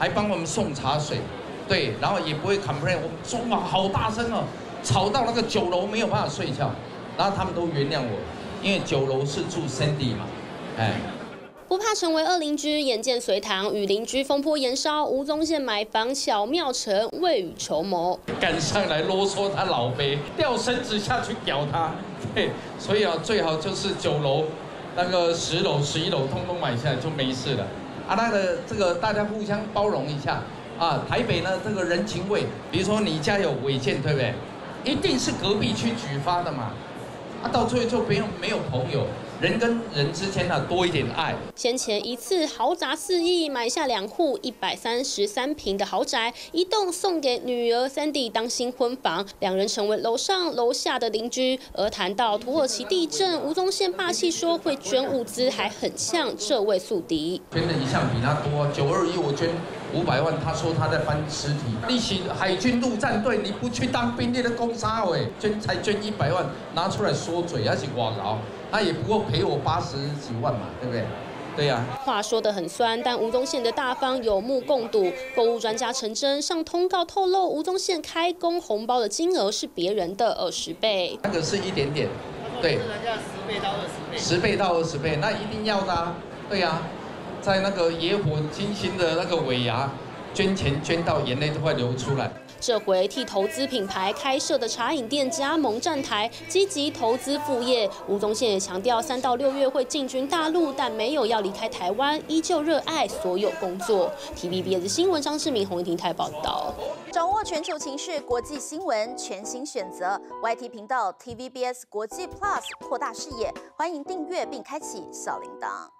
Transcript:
还帮我们送茶水，对，然后也不会 complain，我们说话好大声哦，吵到那个酒楼没有办法睡觉，然后他们都原谅我，因为酒楼是住 Cindy 嘛，哎。不怕成为恶邻居，眼见隋唐与邻居风波延烧，吴宗宪买房巧妙成未雨绸缪，赶上来啰嗦他老辈，吊绳子下去屌他，对，所以啊，最好就是九楼、那个十楼、十一楼通通买下来就没事了。啊，那个这个大家互相包容一下啊。台北呢，这个人情味，比如说你家有违建，对不对？一定是隔壁区举发的嘛，啊，到最后就不用没有朋友。人跟人之间呢多一点爱。先前一次豪砸四亿买下两户一百三十三平的豪宅，一栋送给女儿 Sandy 当新婚房，两人成为楼上楼下的邻居。而谈到土耳其地震，吴宗宪霸气说会捐物资，还很像这位宿敌。捐的一项比他多，九二一我捐五百万，他说他在翻尸体。一起海军陆战队，你不去当兵，你的公杀喂捐才捐一百万，拿出来说嘴，而且我搞。他也不过赔我八十几万嘛，对不对？对呀。话说得很酸，但吴宗宪的大方有目共睹。购物专家陈真上通告透露，吴宗宪开工红包的金额是别人的二十倍。那个是一点点，对。人家十倍到二十倍。十倍到二十倍，那一定要的啊。对呀，在那个野火惊心的那个尾牙，捐钱捐到眼泪都快流出来。这回替投资品牌开设的茶饮店加盟站台，积极投资副业。吴宗宪也强调，三到六月会进军大陆，但没有要离开台湾，依旧热爱所有工作。TVBS 新闻张世明、洪一婷台报道。掌握全球情势、国际新闻，全新选择 YT 频道 TVBS 国际 Plus，扩大视野。欢迎订阅并开启小铃铛。